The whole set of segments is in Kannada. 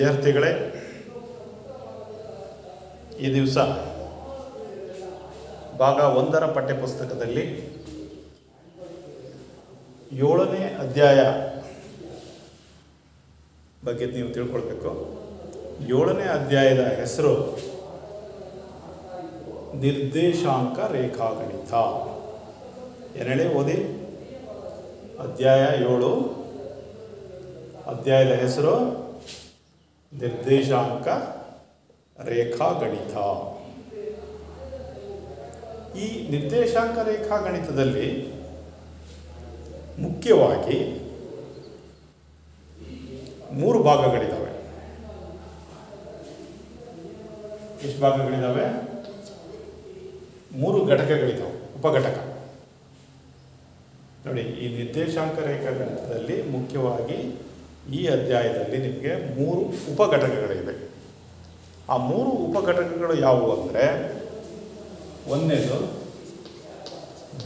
ವಿದ್ಯಾರ್ಥಿಗಳೇ, ಈ ದಿವಸ ಭಾಗ ಒಂದರ ಪಠ್ಯಪುಸ್ತಕದಲ್ಲಿ ಏಳನೇ ಅಧ್ಯಾಯ ಬಗ್ಗೆ ನೀವು ತಿಳ್ಕೊಳ್ಬೇಕು. ಏಳನೇ ಅಧ್ಯಾಯದ ಹೆಸರು ನಿರ್ದೇಶಾಂಕ ರೇಖಾಗಣಿತ. ಎರಡೇ ಓದಿ, ಅಧ್ಯಾಯ ಏಳು. ಅಧ್ಯಾಯದ ಹೆಸರು ನಿರ್ದೇಶಾಂಕ ರೇಖಾಗಣಿತ. ಈ ನಿರ್ದೇಶಾಂಕ ರೇಖಾಗಣಿತದಲ್ಲಿ ಮುಖ್ಯವಾಗಿ ಮೂರು ಭಾಗಗಳಿದ್ದಾವೆ ಎಷ್ಟು ಭಾಗಗಳಿದ್ದಾವೆ ಮೂರು ಘಟಕಗಳಿದ್ದಾವೆ ಉಪಘಟಕ ನೋಡಿ, ಈ ನಿರ್ದೇಶಾಂಕ ರೇಖಾಗಣಿತದಲ್ಲಿ ಮುಖ್ಯವಾಗಿ ಈ ಅಧ್ಯಾಯದಲ್ಲಿ ನಿಮಗೆ ಮೂರು ಉಪಘಟಕಗಳಿವೆ. ಆ ಮೂರು ಉಪಘಟಕಗಳು ಯಾವುವು ಅಂದರೆ ಒಂದನೇದು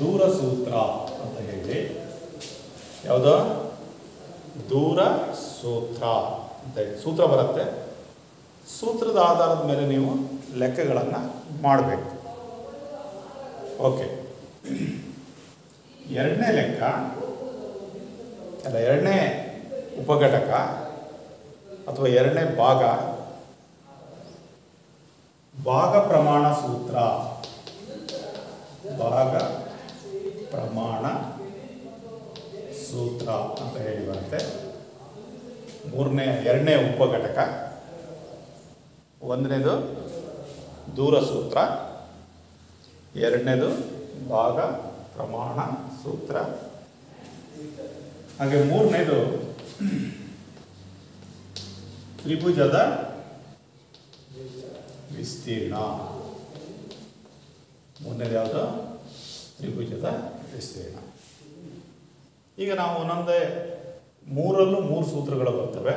ದೂರಸೂತ್ರ ಅಂತ ಹೇಳಿ, ಯಾವುದೋ? ದೂರ ಸೂತ್ರ ಅಂತ ಹೇಳಿ. ಸೂತ್ರ ಬರುತ್ತೆ. ಸೂತ್ರದ ಆಧಾರದ ಮೇಲೆ ನೀವು ಲೆಕ್ಕಗಳನ್ನು ಮಾಡಬೇಕು. ಓಕೆ. ಎರಡನೇ ಲೆಕ್ಕ, ಅಲ್ಲ, ಎರಡನೇ ಉಪಘಟಕ ಅಥವಾ ಎರಡನೇ ಭಾಗ ಭಾಗ ಪ್ರಮಾಣ ಸೂತ್ರ. ಭಾಗ ಪ್ರಮಾಣ ಸೂತ್ರ ಅಂತ ಹೇಳಿ ಬರುತ್ತೆ. ಮೂರನೇ, ಎರಡನೇ ಉಪಘಟಕ. ಒಂದನೇದು ದೂರ ಸೂತ್ರ. ಎರಡನೇದು ಭಾಗ ಪ್ರಮಾಣ ಸೂತ್ರ. ಹಾಗೆ ಮೂರನೇದು ತ್ರಿಭುಜದ ವಿಸ್ತೀರ್ಣ. ಮೂರನೇದು ಯಾವುದು? ತ್ರಿಭುಜದ ವಿಸ್ತೀರ್ಣ. ಈಗ ನಾವು ಒಂದೊಂದೇ ಮೂರಲ್ಲೂ ಮೂರು ಸೂತ್ರಗಳು ಬರ್ತವೆ.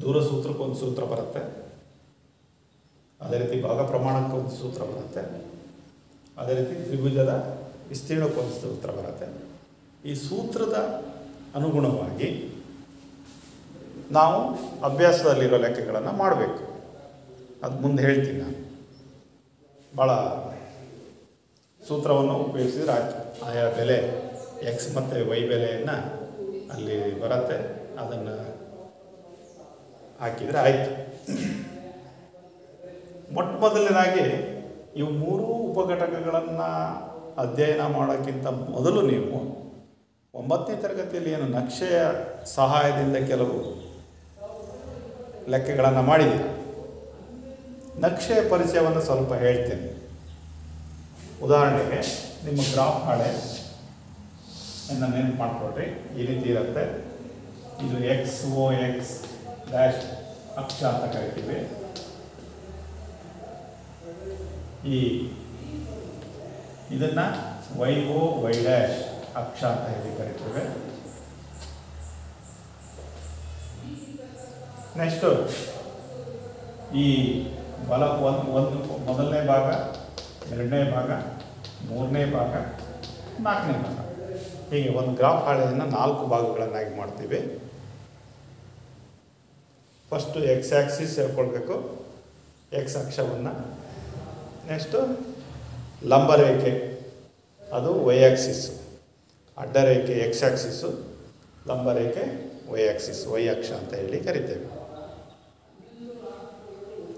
ದೂರ ಸೂತ್ರಕ್ಕೊಂದು ಸೂತ್ರ ಬರುತ್ತೆ. ಅದೇ ರೀತಿ ಭಾಗ ಪ್ರಮಾಣಕ್ಕೊಂದು ಸೂತ್ರ ಬರುತ್ತೆ. ಅದೇ ರೀತಿ ತ್ರಿಭುಜದ ವಿಸ್ತೀರ್ಣಕ್ಕೊಂದು ಸೂತ್ರ ಬರುತ್ತೆ. ಈ ಸೂತ್ರದ ಅನುಗುಣವಾಗಿ ನಾವು ಅಭ್ಯಾಸದಲ್ಲಿರೋ ಲೆಕ್ಕಗಳನ್ನು ಮಾಡಬೇಕು. ಅದು ಮುಂದೆ ಹೇಳ್ತೀನಿ ನಾನು. ಭಾಳ ಸೂತ್ರವನ್ನು ಉಪಯೋಗಿಸಿದ್ರೆ ಆಯಾ ಬೆಲೆ ಎಕ್ಸ್ ಮತ್ತು ವೈ ಬೆಲೆಯನ್ನು ಅಲ್ಲಿ ಬರುತ್ತೆ. ಅದನ್ನು ಹಾಕಿದರೆ ಆಯಿತು. ಮೊಟ್ಟ ಮೊದಲನೇದಾಗಿ ಇವು ಮೂರೂ ಉಪಘಟಕಗಳನ್ನು ಅಧ್ಯಯನ ಮಾಡೋಕ್ಕಿಂತ ಮೊದಲು ನೀವು ಒಂಬತ್ತನೇ ತರಗತಿಯಲ್ಲಿ ಏನು ನಕ್ಷೆಯ ಸಹಾಯದಿಂದ ಕೆಲವು ಲೆಕ್ಕಗಳನ್ನು ಮಾಡಿದೆ. ನಕ್ಷೆಯ ಪರಿಚಯವನ್ನು ಸ್ವಲ್ಪ ಹೇಳ್ತೇನೆ. ಉದಾಹರಣೆಗೆ, ನಿಮ್ಮ ಗ್ರಾಫ್ ಹಾಳೆ ಅನ್ನು ನೆನಪು ಮಾಡಿಕೊಡ್ರಿ ಈ ರೀತಿ ಇರುತ್ತೆ. ಇದು ಎಕ್ಸ್ ಓ ಎಕ್ಸ್ ಡ್ಯಾಶ್ ಅಕ್ಷ ಅಂತ ಕರಿತೀವಿ. ಈ ಇದನ್ನು ವೈ ಓ ವೈ ಡ್ಯಾಶ್ ಅಕ್ಷ ಅಂತ ಹೇಳಿ ಕರಿತೇವೆ ನೆಕ್ಸ್ಟು ಈ ಬಲ ಒಂದು ಒಂದು, ಮೊದಲನೇ ಭಾಗ, ಎರಡನೇ ಭಾಗ, ಮೂರನೇ ಭಾಗ, ನಾಲ್ಕನೇ ಭಾಗ. ಹೀಗೆ ಒಂದು ಗ್ರಾಫ್ ಹಾಳೆಯನ್ನು ನಾಲ್ಕು ಭಾಗಗಳನ್ನಾಗಿ ಮಾಡ್ತೀವಿ. ಫಸ್ಟು ಎಕ್ಸ್ ಆಕ್ಸಿಸ್ ಹೇಳ್ಕೊಳ್ಬೇಕು. ಎಕ್ಸ್ ಅಕ್ಷವನ್ನು. ನೆಕ್ಸ್ಟು ಲಂಬರೇಖೆ ಅದು ವೈ ಆ್ಯಕ್ಸಿಸ್ಸು ಅಡ್ಡರೇಖೆ ಎಕ್ಸ್ ಆ್ಯಕ್ಸಿಸ್ಸು ಲಂಬರೇಖೆ ವೈ ಆಕ್ಸಿಸ್ ವೈ ಅಕ್ಷ ಅಂತ ಹೇಳಿ ಕರಿತೇವೆ.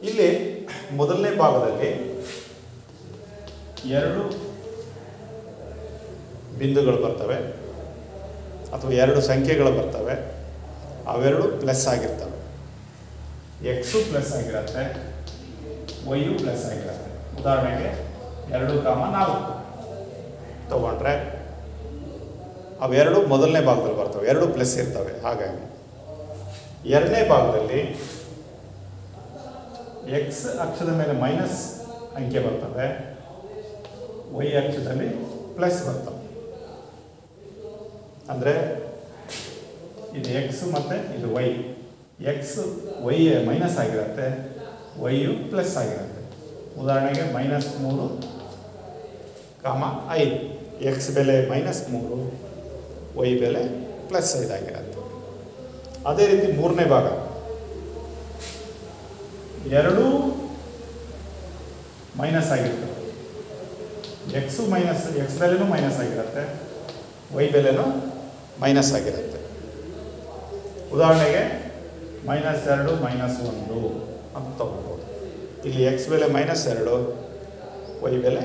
ಇಲ್ಲಿ ಮೊದಲನೇ ಭಾಗದಲ್ಲಿ ಎರಡು ಬಿಂದುಗಳು ಬರ್ತವೆ, ಅಥವಾ ಎರಡು ಸಂಖ್ಯೆಗಳು ಬರ್ತವೆ, ಅವೆರಡು ಪ್ಲಸ್ ಆಗಿರ್ತವೆ. ಎಕ್ಸು ಪ್ಲಸ್ ಆಗಿರುತ್ತೆ ವೈಯು ಪ್ಲಸ್ ಆಗಿರುತ್ತೆ. ಉದಾಹರಣೆಗೆ ಎರಡು ಕಾಮ ನಾಲ್ಕು. ತಗೊಂಡ್ರೆ ಅವೆರಡು ಮೊದಲನೇ ಭಾಗದಲ್ಲಿ ಬರ್ತವೆ, ಎರಡು ಪ್ಲಸ್ ಇರ್ತವೆ. ಹಾಗಾಗಿ ಎರಡನೇ ಭಾಗದಲ್ಲಿ ಎಕ್ಸ್ ಅಕ್ಷದ ಮೇಲೆ ಮೈನಸ್ ಅಂಕೆ ಬರ್ತವೆ ವೈ ಅಕ್ಷದಲ್ಲಿ ಪ್ಲಸ್ ಬರ್ತವೆ. ಅಂದರೆ ಇದು ಎಕ್ಸ್ ಮತ್ತು ಇದು ವೈ ಎಕ್ಸ್ ವೈ ಮೈನಸ್ ಆಗಿರುತ್ತೆ ವೈಯು ಪ್ಲಸ್ ಆಗಿರುತ್ತೆ. ಉದಾಹರಣೆಗೆ ಮೈನಸ್ ಮೂರು, ಕಾಮ ಐದು. ಎಕ್ಸ್ ಬೆಲೆ ಮೈನಸ್ ಮೂರು ವೈ ಬೆಲೆ ಪ್ಲಸ್ ಇದಾಗಿರುತ್ತೆ ಅದೇ ರೀತಿ ಮೂರನೇ ಭಾಗ. ಎರಡೂ ಮೈನಸ್ ಆಗಿರುತ್ತೆ. ಎಕ್ಸು ಮೈನಸ್ ಎಕ್ಸ್ ಬೆಲೆನೂ ಮೈನಸ್ ಆಗಿರುತ್ತೆ. ವೈ ಬೆಲೆನೂ ಮೈನಸ್ ಆಗಿರುತ್ತೆ. ಉದಾಹರಣೆಗೆ ಮೈನಸ್ ಎರಡು, ಮೈನಸ್ ಒಂದು ಅಂತ ತಗೊಳ್ಬೋದು. ಇಲ್ಲಿ ಎಕ್ಸ್ ಬೆಲೆ ಮೈನಸ್ ಎರಡು ವೈ ಬೆಲೆ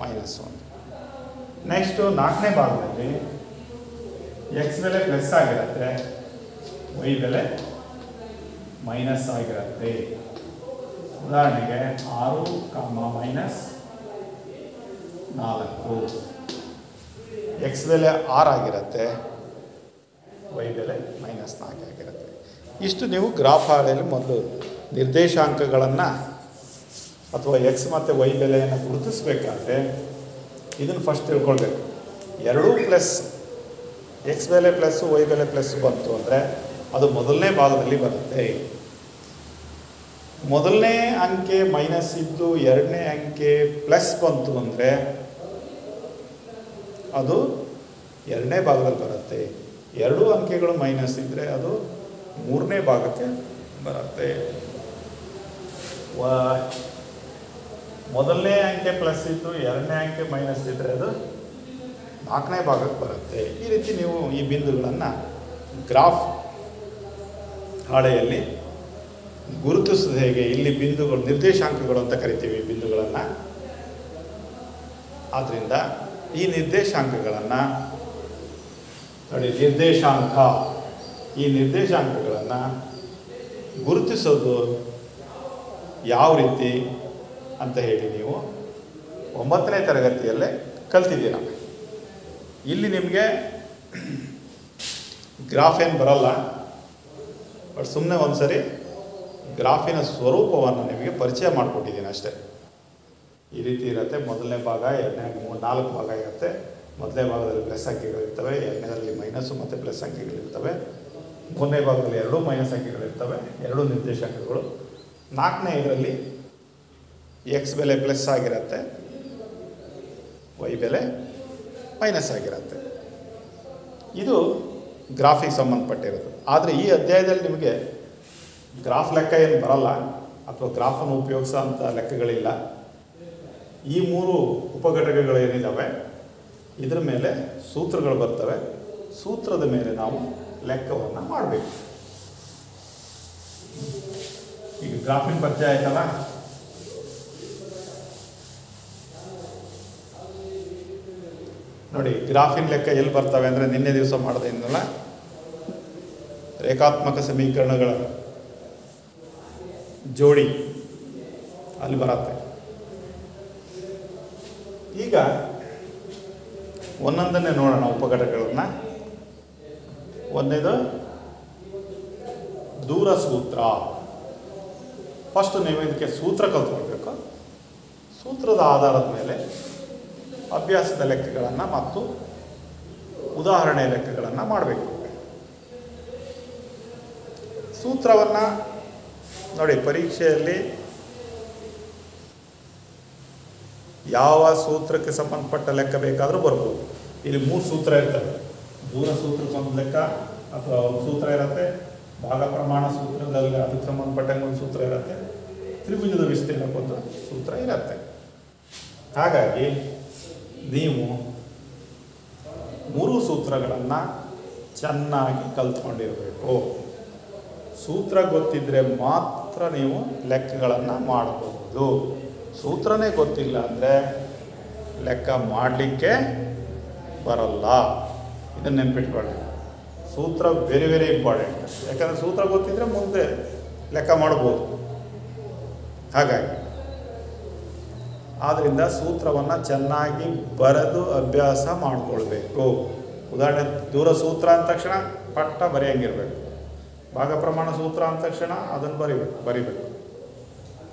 ಮೈನಸ್ ಒಂದು. ನೆಕ್ಸ್ಟು ನಾಲ್ಕನೇ ಭಾಗದಲ್ಲಿ ಎಕ್ಸ್ ಬೆಲೆ ಪ್ಲಸ್ ಆಗಿರುತ್ತೆ. ವೈ ಬೆಲೆ ಮೈನಸ್ ಆಗಿರುತ್ತೆ. ಉದಾಹರಣೆಗೆ ಆರು ಕಾಮ ಮೈನಸ್ ನಾಲ್ಕು. ಎಕ್ಸ್ ಬೆಲೆ ಆರ್ ಆಗಿರುತ್ತೆ. ವೈ ಬೆಲೆ ಮೈನಸ್ ನಾಲ್ಕು ಆಗಿರುತ್ತೆ. ಇಷ್ಟು ನೀವು ಗ್ರಾಫ್ ಹಾಳೆಯಲ್ಲಿ ಮೊದಲು ನಿರ್ದೇಶಾಂಕಗಳನ್ನು ಅಥವಾ ಎಕ್ಸ್ ಮತ್ತು ವೈ ಬೆಲೆಯನ್ನು ಗುರುತಿಸಬೇಕಾದ್ರೆ ಇದನ್ನು ಫಸ್ಟ್ ತಿಳ್ಕೊಳ್ಬೇಕು. ಎರಡೂ ಪ್ಲಸ್ ಎಕ್ಸ್ ಬೆಲೆ ಪ್ಲಸ್ಸು ವೈ ಬೆಲೆ ಪ್ಲಸ್ಸು ಬಂತು ಅಂದರೆ ಅದು ಮೊದಲನೇ ಭಾಗದಲ್ಲಿ ಬರುತ್ತೆ. ಮೊದಲನೇ ಅಂಕೆ ಮೈನಸ್ ಇದ್ದು ಎರಡನೇ ಅಂಕೆ ಪ್ಲಸ್ ಬಂತು ಅಂದರೆ ಅದು ಎರಡನೇ ಭಾಗದಲ್ಲಿ ಬರುತ್ತೆ. ಎರಡು ಅಂಕೆಗಳು ಮೈನಸ್ ಇದ್ದರೆ ಅದು ಮೂರನೇ ಭಾಗಕ್ಕೆ ಬರುತ್ತೆ. ಮೊದಲನೇ ಅಂಕೆ ಪ್ಲಸ್ ಇದ್ದು ಎರಡನೇ ಅಂಕೆ ಮೈನಸ್ ಇದ್ದರೆ ಅದು ನಾಲ್ಕನೇ ಭಾಗಕ್ಕೆ ಬರುತ್ತೆ. ಈ ರೀತಿ ನೀವು ಈ ಬಿಂದುಗಳನ್ನು ಗ್ರಾಫ್ ಹಾಳೆಯಲ್ಲಿ ಗುರುತಿಸೋದು ಹೇಗೆ? ಇಲ್ಲಿ ಬಿಂದುಗಳು, ನಿರ್ದೇಶಾಂಕಗಳು ಅಂತ ಕರಿತೀವಿ ಬಿಂದುಗಳನ್ನು. ಆದ್ದರಿಂದ ಈ ನಿರ್ದೇಶಾಂಕಗಳನ್ನು ನೋಡಿ, ನಿರ್ದೇಶಾಂಕ. ಈ ನಿರ್ದೇಶಾಂಕಗಳನ್ನು ಗುರುತಿಸೋದು ಯಾವ ರೀತಿ ಅಂತ ಹೇಳಿ ನೀವು ಒಂಬತ್ತನೇ ತರಗತಿಯಲ್ಲೇ ಕಲ್ತಿದ್ದೀರ? ಇಲ್ಲಿ ನಿಮಗೆ ಗ್ರಾಫ್ ಏನು ಬರಲ್ಲ ಬಟ್ ಸುಮ್ಮನೆ ಒಂದು ಸರಿ ಗ್ರಾಫಿನ ಸ್ವರೂಪವನ್ನು ನಿಮಗೆ ಪರಿಚಯ ಮಾಡಿಕೊಟ್ಟಿದ್ದೀನಿ ಅಷ್ಟೇ. ಈ ರೀತಿ ಇರುತ್ತೆ. ಮೊದಲನೇ ಭಾಗ, ಎರಡನೇ ಮೂರು, ನಾಲ್ಕು ಭಾಗ ಇರುತ್ತೆ. ಮೊದಲನೇ ಭಾಗದಲ್ಲಿ ಪ್ಲಸ್ ಅಂಕೆಗಳಿರ್ತವೆ ಎರಡನೇದಲ್ಲಿ ಮೈನಸ್ಸು ಮತ್ತು ಪ್ಲಸ್ ಅಂಕೆಗಳಿರ್ತವೆ ಮೂರನೇ ಭಾಗದಲ್ಲಿ ಎರಡೂ ಮೈನಸ್ ಅಂಕೆಗಳಿರ್ತವೆ ಎರಡೂ ನಿರ್ದೇಶಾಂಕಗಳು. ನಾಲ್ಕನೇ ಇದರಲ್ಲಿ ಎಕ್ಸ್ ಬೆಲೆ ಪ್ಲಸ್ ಆಗಿರುತ್ತೆ. ವೈ ಬೆಲೆ ಮೈನಸ್ ಆಗಿರುತ್ತೆ. ಇದು ಗ್ರಾಫಿಗೆ ಸಂಬಂಧಪಟ್ಟಿರೋದು. ಆದರೆ ಈ ಅಧ್ಯಾಯದಲ್ಲಿ ನಿಮಗೆ ಗ್ರಾಫ್ ಲೆಕ್ಕ ಏನು ಬರಲ್ಲ. ಅಥವಾ ಗ್ರಾಫನ್ನು ಉಪಯೋಗಿಸೋ ಅಂಥ ಲೆಕ್ಕಗಳಿಲ್ಲ. ಈ ಮೂರು ಉಪಘಟಕಗಳು ಏನಿದ್ದಾವೆ ಇದರ ಮೇಲೆ ಸೂತ್ರಗಳು ಬರ್ತವೆ. ಸೂತ್ರದ ಮೇಲೆ ನಾವು ಲೆಕ್ಕವನ್ನು ಮಾಡಬೇಕು. ಈಗ ಗ್ರಾಫಿನ ಪರಿಚಯ ಆಯ್ತಲ್ಲ? ನೋಡಿ, ಗ್ರಾಫಿನ್ ಲೆಕ್ಕ ಎಲ್ಲಿ ಬರ್ತವೆ ಅಂದರೆ ನಿನ್ನೆ ದಿವಸ ಮಾಡೋದೇನಲ್ಲ ರೇಖಾತ್ಮಕ ಸಮೀಕರಣಗಳ ಜೋಡಿ ಅಲ್ಲಿ ಬರತ್ತೆ. ಈಗ ಒಂದೊಂದನ್ನೇ ನೋಡೋಣ ಉಪಘಟಕಗಳನ್ನ. ಒಂದನೇದು ದೂರ ಸೂತ್ರ ಫಸ್ಟ್ ನೀವು ಇದಕ್ಕೆ ಸೂತ್ರ ಕಲ್ತ್ಕೊಳ್ಬೇಕು. ಸೂತ್ರದ ಆಧಾರದ ಮೇಲೆ ಅಭ್ಯಾಸದ ಲೆಕ್ಕಗಳನ್ನು ಮತ್ತು ಉದಾಹರಣೆ ಲೆಕ್ಕಗಳನ್ನು ಮಾಡಬೇಕು. ಸೂತ್ರವನ್ನು ನೋಡಿ, ಪರೀಕ್ಷೆಯಲ್ಲಿ ಯಾವ ಸೂತ್ರಕ್ಕೆ ಸಂಬಂಧಪಟ್ಟ ಲೆಕ್ಕ ಬೇಕಾದರೂ ಬರ್ಬೋದು. ಇಲ್ಲಿ ಮೂರು ಸೂತ್ರ ಇರ್ತವೆ ದೂರ ಸೂತ್ರಕ್ಕೆ ಒಂದು ಲೆಕ್ಕ ಅಥವಾ ಒಂದು ಸೂತ್ರ ಇರುತ್ತೆ, ಭಾಗ ಪ್ರಮಾಣ ಸೂತ್ರದಲ್ಲಿ ಅದಕ್ಕೆ ಸಂಬಂಧಪಟ್ಟಂಗೆ ಒಂದು ಸೂತ್ರ ಇರುತ್ತೆ, ತ್ರಿಭುಜದ ವಿಸ್ತೀರ್ಣಕ್ಕೊಂದು ಸೂತ್ರ ಇರುತ್ತೆ. ಹಾಗಾಗಿ ನೀವು ಮೂರು ಸೂತ್ರಗಳನ್ನು ಚೆನ್ನಾಗಿ ಕಲ್ತ್ಕೊಂಡಿರಬೇಕು. ಸೂತ್ರ ಗೊತ್ತಿದ್ದರೆ ಮಾತ್ರ ನೀವು ಲೆಕ್ಕಗಳನ್ನು ಮಾಡಬಹುದು. ಸೂತ್ರನೇ ಗೊತ್ತಿಲ್ಲ ಅಂದರೆ ಲೆಕ್ಕ ಮಾಡಲಿಕ್ಕೆ ಬರಲ್ಲ. ಇದನ್ನು ನೆನ್ಪಿಟ್ಕೊಳ್ಳಿ. ಸೂತ್ರ ವೆರಿ ವೆರಿ ಇಂಪಾರ್ಟೆಂಟ್ ಯಾಕಂದರೆ ಸೂತ್ರ ಗೊತ್ತಿದ್ದರೆ ಮುಂದೆ ಲೆಕ್ಕ ಮಾಡ್ಬೋದು. ಹಾಗಾಗಿ ಆದ್ದರಿಂದ ಸೂತ್ರವನ್ನು ಚೆನ್ನಾಗಿ ಬರೆದು ಅಭ್ಯಾಸ ಮಾಡಿಕೊಳ್ಬೇಕು. ಉದಾಹರಣೆ, ದೂರ ಸೂತ್ರ ಅಂದ ತಕ್ಷಣ ಪಟ್ಟ ಬರೆಯಂಗಿರ್ಬೇಕು. ಭಾಗ ಪ್ರಮಾಣ ಸೂತ್ರ ಅಂದ ತಕ್ಷಣ ಅದನ್ನು ಬರಿಬೇಕು ಬರಿಬೇಕು.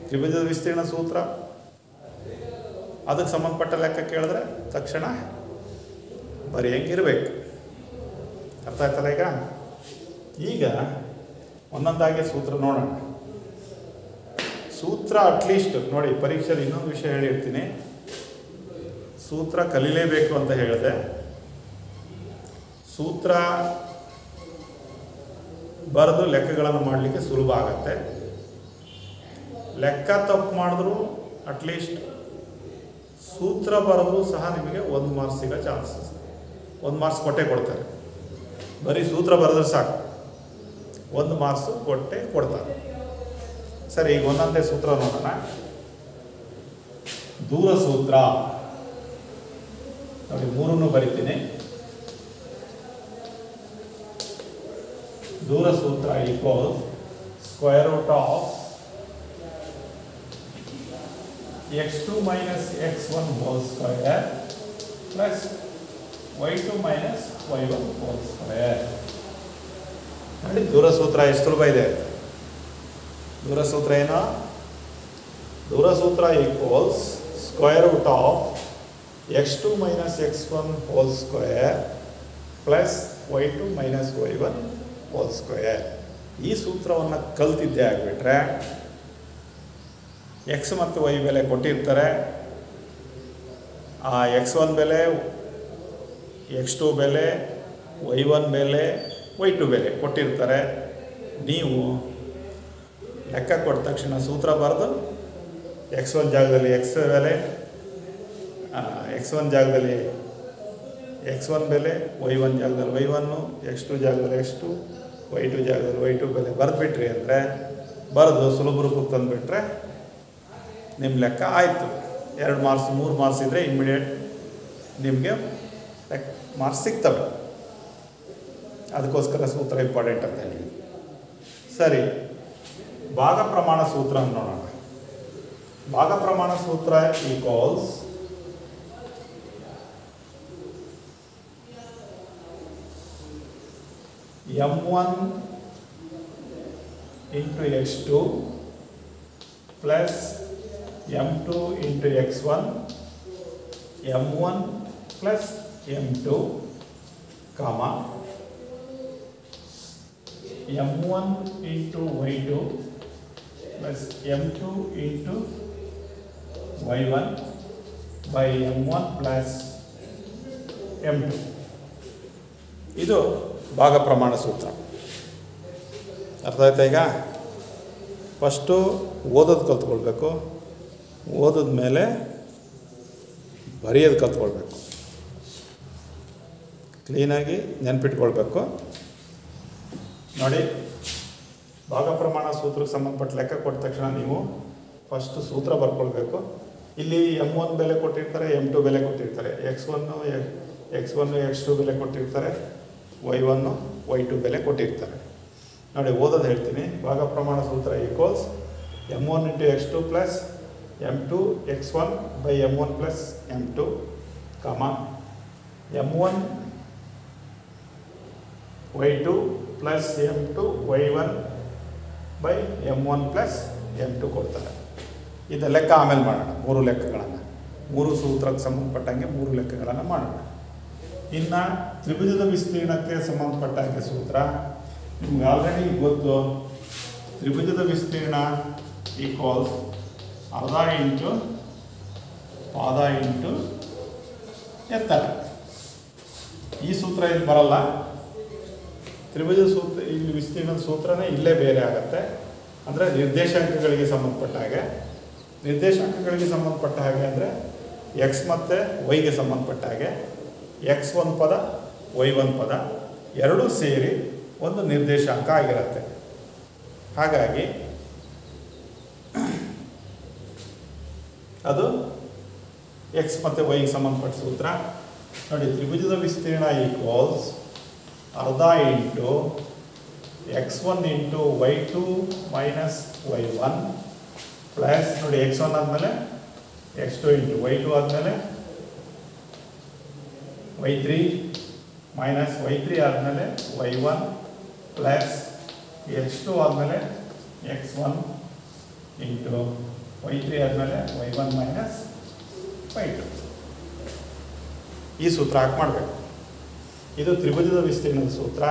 ತ್ರಿಭುಜ ವಿಸ್ತೀರ್ಣ ಸೂತ್ರ. ಅದಕ್ಕೆ ಸಂಬಂಧಪಟ್ಟ ಲೆಕ್ಕ ಕೇಳಿದ್ರೆ ತಕ್ಷಣ ಬರೆಯಂಗಿರ್ಬೇಕು. ಅರ್ಥ ಆಯ್ತಲ್ಲ ಈಗ? ಈಗ ಒಂದೊಂದಾಗಿ ಸೂತ್ರ ನೋಡೋಣ. ಸೂತ್ರ ಅಟ್ಲೀಸ್ಟ್ ನೋಡಿ, ಪರೀಕ್ಷೆಯಲ್ಲಿ ಇನ್ನೊಂದು ವಿಷಯ ಹೇಳಿರ್ತೀನಿ. ಸೂತ್ರ ಕಲೀಲೇಬೇಕು ಅಂತ ಹೇಳಿದೆ. ಸೂತ್ರ ಬರೆದು ಲೆಕ್ಕಗಳನ್ನು ಮಾಡಲಿಕ್ಕೆ ಸುಲಭ ಆಗುತ್ತೆ. ಲೆಕ್ಕ ತಪ್ಪು ಮಾಡಿದ್ರು ಅಟ್ಲೀಸ್ಟ್ ಸೂತ್ರ ಬರೆದ್ರೂ ಸಹ ನಿಮಗೆ ಒಂದು ಮಾರ್ಕ್ಸ್ ಸಿಗೋ ಚಾನ್ಸಸ್ ಒಂದು ಮಾರ್ಕ್ಸ್ ಕೊಟ್ಟೆ ಕೊಡ್ತಾರೆ. ಬರೀ ಸೂತ್ರ ಬರೆದ್ರೆ ಸಾಕು. ಒಂದು ಮಾರ್ಕ್ಸು ಕೊಟ್ಟೆ ಕೊಡ್ತಾರೆ. ಸರಿ, ಈಗ ಒಂದೊಂದೇ ಸೂತ್ರ ನೋಡೋಣ. ದೂರ ಸೂತ್ರ. ನೋಡಿ, ಮೂರನ್ನು ಬರಿತೀನಿ. ದೂರ ಸೂತ್ರ equal square root of x two minus x one whole square plus y two minus y one whole square ನೋಡಿ, ದೂರ ಸೂತ್ರ ಎಷ್ಟು ಸುಲಭ ಇದೆ? ದೂರ ಸೂತ್ರ ದೂರಸೂತ್ರ ದೂರ ಸೂತ್ರ equals square root of x two minus x one whole square plus y two minus y one whole square ಈ ಸೂತ್ರವನ್ನು ಕಲ್ತಿದ್ದೆ ಆಗಿಬಿಟ್ರೆ ಎಕ್ಸ್ ಮತ್ತು ವೈ ಬೆಲೆ ಕೊಟ್ಟಿರ್ತಾರೆ. ಆ ಎಕ್ಸ್ ಒನ್ ಬೆಲೆ ಎಕ್ಸ್ ಟು ಬೆಲೆ ವೈ ಒನ್ ಬೆಲೆ ವೈ ಟು ಬೆಲೆ ಕೊಟ್ಟಿರ್ತಾರೆ. ನೀವು ಲೆಕ್ಕ ಕೊಟ್ಟ ತಕ್ಷಣ ಸೂತ್ರ ಬರೆದು ಎಕ್ಸ್ ಒನ್ ಜಾಗದಲ್ಲಿ ಎಕ್ಸ್ ಬೆಲೆ ಎಕ್ಸ್ ಒನ್ ಜಾಗದಲ್ಲಿ ಎಕ್ಸ್ ಒನ್ ಬೆಲೆ ವೈ ಒನ್ ಜಾಗದಲ್ಲಿ ವೈ ಒನ್ನು ಎಕ್ಸ್ ಟು ಜಾಗದಲ್ಲಿ ಎಕ್ಸ್ ಟು ವೈ ಟು ಜಾಗದಲ್ಲಿ ವೈ ಟು ಬೆಲೆ ಬರೆದ್ಬಿಟ್ರಿ ಅಂದರೆ ಬರೆದು ಸುಲಭ ರೂಪಕ್ಕೆ ತಂದುಬಿಟ್ರೆ ನಿಮ್ಮ ಲೆಕ್ಕ ಆಯಿತು. ಎರಡು ಮಾರ್ಕ್ಸ್ ಮೂರು ಮಾರ್ಕ್ಸ್ ಇದ್ದರೆ ಇಮ್ಮಿಡಿಯೇಟ್ ನಿಮಗೆ ಲೆಕ್ ಮಾರ್ಕ್ಸ್ ಸಿಗ್ತವೆ. ಅದಕ್ಕೋಸ್ಕರ ಸೂತ್ರ ಇಂಪಾರ್ಟೆಂಟ್ ಅಂತ ಹೇಳಿ ಸರಿ. ಭಾಗ ಪ್ರಮಾಣ ಸೂತ್ರ ನೋಡೋಣ ಭಾಗ ಪ್ರಮಾಣ ಸೂತ್ರ equals m one into x two plus m two into x one m one plus m two comma m one into y two y one by m one plus m two ಇದು ಭಾಗ ಪ್ರಮಾಣ ಸೂತ್ರ. ಅರ್ಥ ಆಯ್ತಾ ಈಗ? ಫಸ್ಟು ಓದೋದು ಕಲ್ತ್ಕೊಳ್ಬೇಕು. ಓದಿದ ಮೇಲೆ ಬರೆಯೋದು ಕಲ್ತ್ಕೊಳ್ಬೇಕು. ಕ್ಲೀನಾಗಿ ನೆನ್ಪಿಟ್ಕೊಳ್ಬೇಕು. ನೋಡಿ. ಭಾಗ ಪ್ರಮಾಣ ಸೂತ್ರಕ್ಕೆ ಸಂಬಂಧಪಟ್ಟ ಲೆಕ್ಕ ಕೊಟ್ಟ ತಕ್ಷಣ ನೀವು ಫಸ್ಟ್ ಸೂತ್ರ ಬರ್ಕೊಳ್ಬೇಕು. ಇಲ್ಲಿ ಎಂ ಒನ್ ಬೆಲೆ ಕೊಟ್ಟಿರ್ತಾರೆ ಎಂ ಟು ಬೆಲೆ ಕೊಟ್ಟಿರ್ತಾರೆ. X one x one x two ಬೆಲೆ ಕೊಟ್ಟಿರ್ತಾರೆ. ವೈ ಒನ್ನು ವೈ ಟು ಬೆಲೆ ಕೊಟ್ಟಿರ್ತಾರೆ. ನೋಡಿ, ಓದೋದು ಹೇಳ್ತೀನಿ. ಭಾಗ ಪ್ರಮಾಣ ಸೂತ್ರ equals m one into x two plus m two x one by m one plus m two comma m one y two plus m two y one by m one plus m two ಕೊಡ್ತಾರೆ. ಇದು ಲೆಕ್ಕ ಆಮೇಲೆ ಮಾಡೋಣ, ಮೂರು ಲೆಕ್ಕಗಳನ್ನು. ಮೂರು ಸೂತ್ರಕ್ಕೆ ಸಂಬಂಧಪಟ್ಟಂಗೆ ಮೂರು ಲೆಕ್ಕಗಳನ್ನು ಮಾಡೋಣ. ಇನ್ನು ತ್ರಿಭುಜದ ವಿಸ್ತೀರ್ಣಕ್ಕೆ ಸಂಬಂಧಪಟ್ಟಂಗೆ ಸೂತ್ರ, ನಿಮ್ಗೆ ಆಲ್ರೆಡಿ ಗೊತ್ತು. ತ್ರಿಭುಜದ ವಿಸ್ತೀರ್ಣ ಈಕ್ವಲ್ಸ್ ಅರ್ಧ ಇಂಟು ಪಾದ ಇಂಟು ಎತ್ತರ. ಈ ಸೂತ್ರ ಇಲ್ಲಿ ಬರಲ್ಲ? ತ್ರಿಭುಜ ಸೂತ್ರ ಇಲ್ಲಿ ವಿಸ್ತೀರ್ಣದ ಸೂತ್ರನೇ ಇಲ್ಲೇ ಬೇರೆ ಆಗುತ್ತೆ. ಅಂದರೆ ನಿರ್ದೇಶಾಂಕಗಳಿಗೆ ಸಂಬಂಧಪಟ್ಟ ಹಾಗೆ. ನಿರ್ದೇಶಾಂಕಗಳಿಗೆ ಸಂಬಂಧಪಟ್ಟ ಹಾಗೆ ಅಂದರೆ ಎಕ್ಸ್ ಮತ್ತು ವೈಗೆ ಸಂಬಂಧಪಟ್ಟ ಹಾಗೆ. ಎಕ್ಸ್ ಒಂದು ಪದ ವೈ ಒಂದು ಪದ. ಎರಡೂ ಸೇರಿ ಒಂದು ನಿರ್ದೇಶಾಂಕ ಆಗಿರುತ್ತೆ. ಹಾಗಾಗಿ ಅದು ಎಕ್ಸ್ ಮತ್ತು ವೈಗೆ ಸಂಬಂಧಪಟ್ಟ ಸೂತ್ರ. ನೋಡಿ, ತ್ರಿಭುಜದ ವಿಸ್ತೀರ್ಣ ಈಕ್ವಲ್ಸ್ ಅರ್ಧ into x one into y two minus y one plus ನೋಡಿ ಎಕ್ಸ್ ಒನ್ ಆದಮೇಲೆ x two into y two ಆದಮೇಲೆ y three minus y three ಆದಮೇಲೆ y one plus x two ಆದಮೇಲೆ x one into y three ಆದಮೇಲೆ y one minus y two ಈ ಸೂತ್ರ ಹಾಕಿ ಮಾಡಬೇಕು. ಇದು ತ್ರಿಭುಜದ ವಿಸ್ತೀರ್ಣದ ಸೂತ್ರ.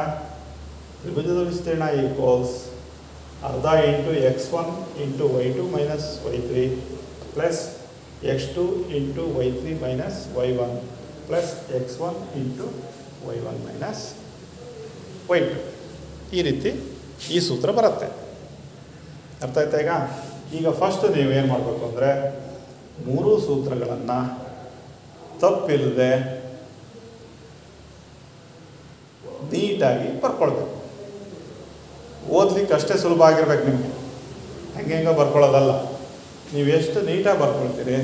ತ್ರಿಭುಜದ ವಿಸ್ತೀರ್ಣ ಈಕ್ವಲ್ಸ್ ಅರ್ಧ into x one into y two minus y three plus x two into y three minus y one plus x one into y one minus y two ಈ ರೀತಿ ಈ ಸೂತ್ರ ಬರುತ್ತೆ. ಅರ್ಥ ಆಯ್ತಾ ಈಗ? ಈಗ ಫಸ್ಟ್ ಏನು ಮಾಡಬೇಕು ಅಂದರೆ ಮೂರು ಸೂತ್ರಗಳನ್ನು ತಪ್ಪಿಲ್ಲದೆ ನೀಟಾಗಿ ಬರ್ಕೊಳ್ಬೇಕು. ಓದ್ಲಿಕ್ಕೆ ಅಷ್ಟೇ ಸುಲಭ ಆಗಿರ್ಬೇಕು ನಿಮಗೆ. ಹೆಂಗೆ ಹೆಂಗೆ ಬರ್ಕೊಳ್ಳೋದಲ್ಲ. ನೀವು ಎಷ್ಟು ನೀಟಾಗಿ ಬರ್ಕೊಳ್ತೀರಿ,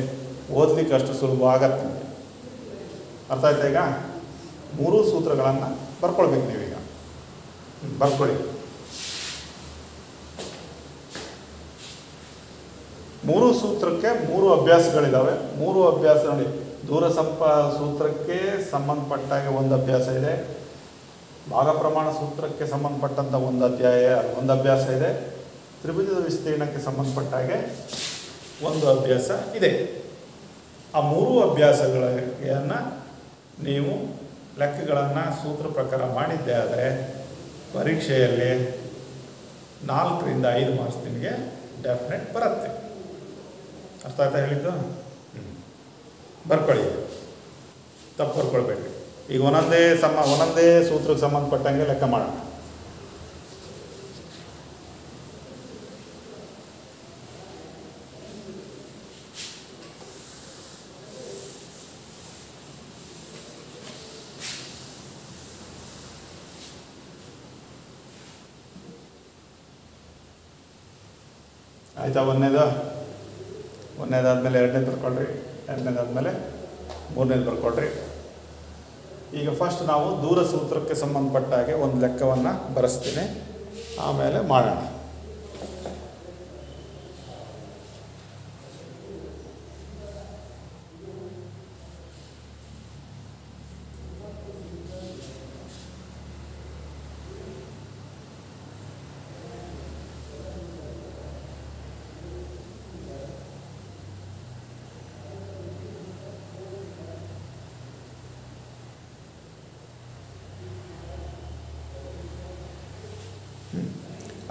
ಓದ್ಲಿಕ್ಕೆ ಅಷ್ಟು ಸುಲಭ ಆಗತ್ತೆ ಅರ್ಥ ಆಯ್ತಾ ಈಗ? ಮೂರು ಸೂತ್ರಗಳನ್ನು ಬರ್ಕೊಳ್ಬೇಕು ನೀವೀಗ. ಬರ್ಕೊಳ್ಳಿ ಮೂರು ಸೂತ್ರಕ್ಕೆ ಮೂರು ಅಭ್ಯಾಸಗಳಿದ್ದಾವೆ ಮೂರು ಅಭ್ಯಾಸ ನೋಡಿ ದೂರ ಸಂಪ ಸೂತ್ರಕ್ಕೆ ಸಂಬಂಧಪಟ್ಟಾಗೆ ಒಂದು ಅಭ್ಯಾಸ ಇದೆ. ಭಾಗ ಪ್ರಮಾಣ ಸೂತ್ರಕ್ಕೆ ಸಂಬಂಧಪಟ್ಟಂಥ ಒಂದು ಅಧ್ಯಾಯ ಒಂದು ಅಭ್ಯಾಸ ಇದೆ. ತ್ರಿಭುಜದ ವಿಸ್ತೀರ್ಣಕ್ಕೆ ಸಂಬಂಧಪಟ್ಟ ಹಾಗೆ ಒಂದು ಅಭ್ಯಾಸ ಇದೆ. ಆ ಮೂರು ಅಭ್ಯಾಸಗಳನ್ನು ನೀವು ಲೆಕ್ಕಗಳನ್ನು ಸೂತ್ರ ಪ್ರಕಾರ ಮಾಡಿದ್ದೇ ಆದರೆ ಪರೀಕ್ಷೆಯಲ್ಲಿ ನಾಲ್ಕರಿಂದ ಐದು ಮಾರ್ಕ್ಸ್ ನಿಮಗೆ ಡೆಫಿನೆಟ್ ಬರುತ್ತೆ. ಅರ್ಥ ಆಯ್ತಾ ಹೇಳಿದ್ದು? ಬರ್ಕೊಳ್ಳಿ. ತಪ್ಪು ಬರ್ಕೊಳ್ಬೇಡ್ರಿ ಈಗ ಒಂದೊಂದೇ ಸಮ, ಒಂದೊಂದೇ ಸೂತ್ರಕ್ಕೆ ಸಂಬಂಧಪಟ್ಟಂಗೆ ಲೆಕ್ಕ ಮಾಡೋಣ. ಆಯಿತಾ ಒಂದನೇದು? ಒಂದನೇದಾದ್ಮೇಲೆ ಎರಡನೇದು ಬರ್ಕೊಳ್ರಿ, ಎರಡನೇದಾದ್ಮೇಲೆ ಮೂರನೇದು ಬರ್ಕೊಳ್ರಿ. ಈಗ ಫಸ್ಟ್ ನಾವು ದೂರ ಸೂತ್ರಕ್ಕೆ ಸಂಬಂಧಪಟ್ಟ ಹಾಗೆ ಒಂದು ಲೆಕ್ಕವನ್ನು ಬರೆಸ್ತೀನಿ. ಆಮೇಲೆ ಮಾಡೋಣ.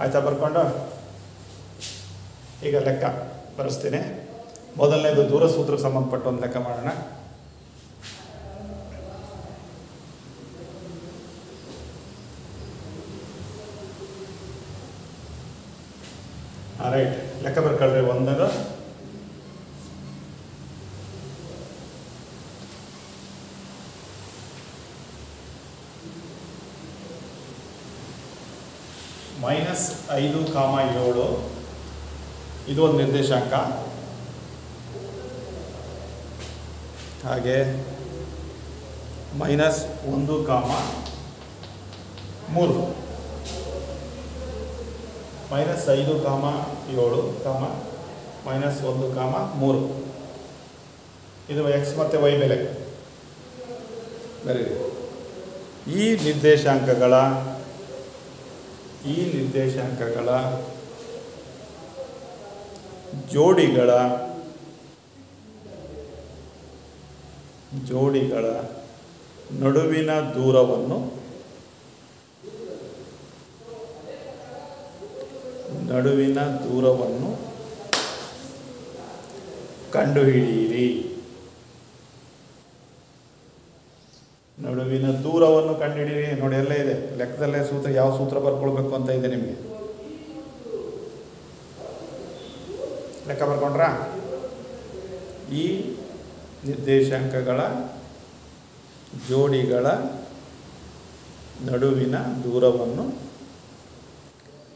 ಆಯ್ತಾ ಬರ್ಕೊಂಡು? ಈಗ ಲೆಕ್ಕ ಬರೆಸ್ತೀನಿ. ಮೊದಲನೇದು ದೂರ ಸೂತ್ರಕ್ಕೆ ಸಂಬಂಧಪಟ್ಟ ಒಂದು ಲೆಕ್ಕ ಮಾಡೋಣ. ರೈಟ್ ಲೆಕ್ಕ ಬರ್ಕೊಳ್ರಿ ಒಂದನೇದು ಮೈನಸ್ ಐದು ಕಾಮ ಏಳು. ಇದು ಒಂದು ನಿರ್ದೇಶಾಂಕ. ಹಾಗೆ ಮೈನಸ್ ಒಂದು ಕಾಮ ಮೂರು. ಮೈನಸ್ ಐದು ಕಾಮ ಏಳು ಕಾಮ ಮೈನಸ್ ಒಂದು ಕಾಮ ಮೂರು. ಇದು ಎಕ್ಸ್ ಮತ್ತು ವೈ ಬೆಲೆ ಬರೀರಿ ಈ ನಿರ್ದೇಶಾಂಕಗಳ ಈ ನಿರ್ದೇಶಾಂಕಗಳ ಜೋಡಿಗಳ ಜೋಡಿಗಳ ನಡುವಿನ ದೂರವನ್ನು ನಡುವಿನ ದೂರವನ್ನು ಕಂಡುಹಿಡಿಯಿರಿ. ನಡುವಿನ ದೂರವನ್ನು ಕಂಡುಹಿಡಿಯಿರಿ ನೋಡಿ ಎಲ್ಲ ಇದೆ. ಲೆಕ್ಕದಲ್ಲೇ ಸೂತ್ರ, ಯಾವ ಸೂತ್ರ ಬರ್ಕೊಳ್ಬೇಕು ಅಂತ ಇದೆ ನಿಮಗೆ. ಲೆಕ್ಕ ಬರ್ಕೊಂಡ್ರಾ? ಈ ನಿರ್ದೇಶಾಂಕಗಳ ಜೋಡಿಗಳ ನಡುವಿನ ದೂರವನ್ನು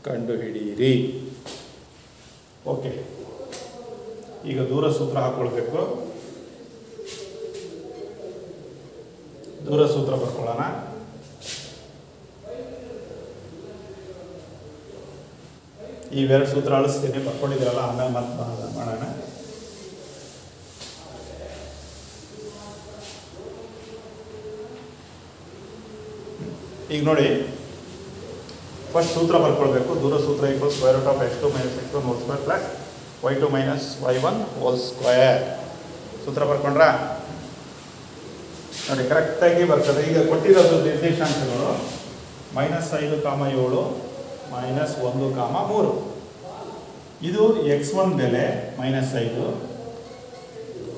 ಕಂಡುಹಿಡಿಯಿರಿ. ಓಕೆ. ಈಗ ದೂರ ಸೂತ್ರ ಹಾಕ್ಕೊಳ್ಬೇಕು ದೂರ ಸೂತ್ರ ಬರ್ಕೊಳ್ಳೋಣ ಇವೆರಡು ಸೂತ್ರ ಅಳಿಸ್ತೀನಿ ಬರ್ಕೊಂಡಿದ್ದೀರಲ್ಲ ಆಮೇಲೆ ಮತ್ತೆ ಮಾಡೋಣ. ಈಗ ನೋಡಿ ಫಸ್ಟ್ ಸೂತ್ರ ಬರ್ಕೊಳ್ಬೇಕು. ದೂರ ಸೂತ್ರ equal square root of x two minus x one whole square plus y two minus y one whole square ಸೂತ್ರ ಬರ್ಕೊಂಡ್ರಾ? ನೋಡಿ ಕರೆಕ್ಟಾಗಿ ಬರ್ತದೆ. ಈಗ ಕೊಟ್ಟಿರೋದು ನಿರ್ದೇಶಾಂಕಗಳು ಮೈನಸ್ ಐದು ಕಾಮ ಏಳು ಮೈನಸ್ ಒಂದು ಕಾಮ ಮೂರು. ಇದು ಎಕ್ಸ್ ಒನ್ ಬೆಲೆ ಮೈನಸ್ ಐದು.